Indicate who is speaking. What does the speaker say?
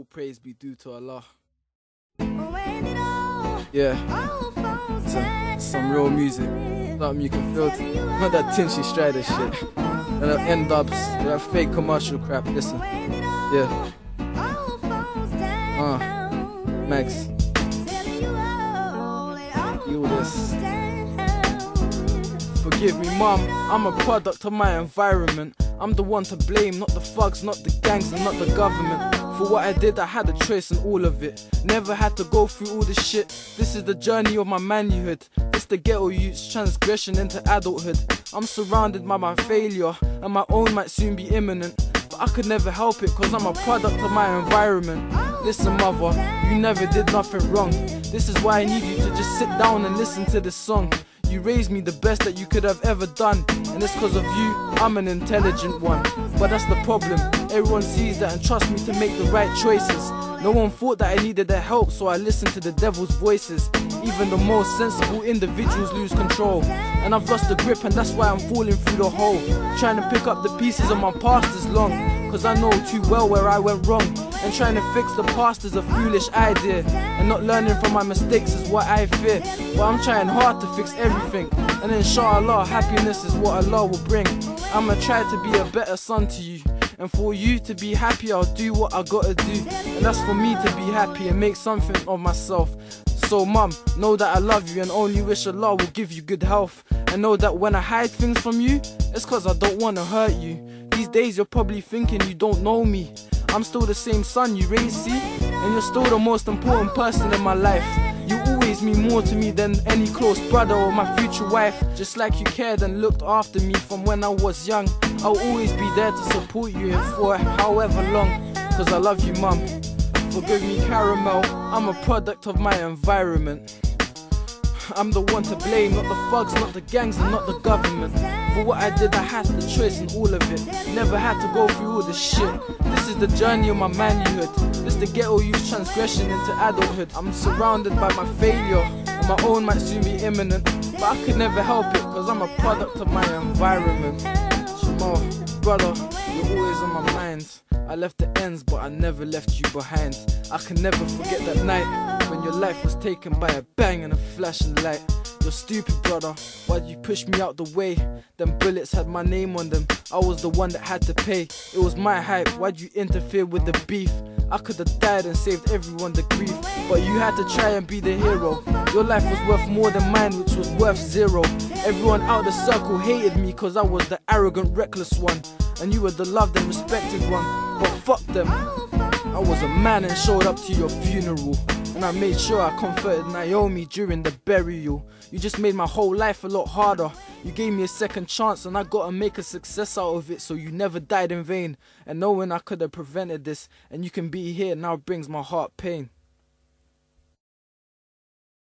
Speaker 1: All praise be due to Allah.
Speaker 2: When it all,
Speaker 1: Yeah, some, some real music. Something you can feel. T- not that Tinchy Stryder shit. And that end ups, that fake commercial crap. Listen, yeah,
Speaker 2: falls down.
Speaker 1: Max,
Speaker 2: you all, it all
Speaker 1: you this. Forgive me, mum. I'm a product of my environment. I'm the one to blame, not the thugs, not the gangs, and not the government. For what I did, I had a choice in all of it. Never had to go through all this shit. This is the journey of my manhood. It's the ghetto youth's transgression into adulthood. I'm surrounded by my failure, and my own might soon be imminent. But I could never help it, cause I'm a product of my environment. Listen, mother, you never did nothing wrong. This is why I need you to just sit down and listen to this song. You raised me the best that you could have ever done, and it's cause of you, I'm an intelligent one. But that's the problem, everyone sees that and trusts me to make the right choices. No one thought that I needed their help, so I listened to the devil's voices. Even the most sensible individuals lose control. And I've lost the grip, and that's why I'm falling through the hole. Trying to pick up the pieces of my past is long, cause I know too well where I went wrong. And trying to fix the past is a foolish idea. And not learning from my mistakes is what I fear. But I'm trying hard to fix everything. And inshallah, happiness is what Allah will bring. I'ma try to be a better son to you. And for you to be happy, I'll do what I gotta do. And that's for me to be happy and make something of myself. So, mum, know that I love you and only wish Allah will give you good health. And know that when I hide things from you, it's cause I don't wanna hurt you. These days, you're probably thinking you don't know me. I'm still the same son you raised, see? And you're still the most important person in my life. You always mean more to me than any close brother or my future wife. Just like you cared and looked after me from when I was young. I'll always be there to support you for however long. Cause I love you, mum. Forgive me, caramel. I'm a product of my environment. I'm the one to blame, not the thugs, not the gangs, and not the government. For what I did, I had the choice in all of it. Never had to go through all this shit. This is the journey of my manhood. This the ghetto youth transgression into adulthood. I'm surrounded by my failure, and my own might soon be imminent. But I could never help it, cause I'm a product of my environment. Jamal, brother, you're always on my mind. I left the ends, but I never left you behind. I can never forget that night your life was taken by a bang and a flashing light. You're stupid, brother. Why'd you push me out the way? Them bullets had my name on them. I was the one that had to pay. It was my hype. Why'd you interfere with the beef? I could have died and saved everyone the grief. But you had to try and be the hero. Your life was worth more than mine, which was worth zero. Everyone out the circle hated me cause I was the arrogant, reckless one. And you were the loved and respected one. But fuck them. I was a man and showed up to your funeral. And I made sure I comforted Naomi during the burial. You just made my whole life a lot harder. You gave me a second chance and I gotta make a success out of it so you never died in vain. And knowing I could have prevented this and you can be here now brings my heart pain.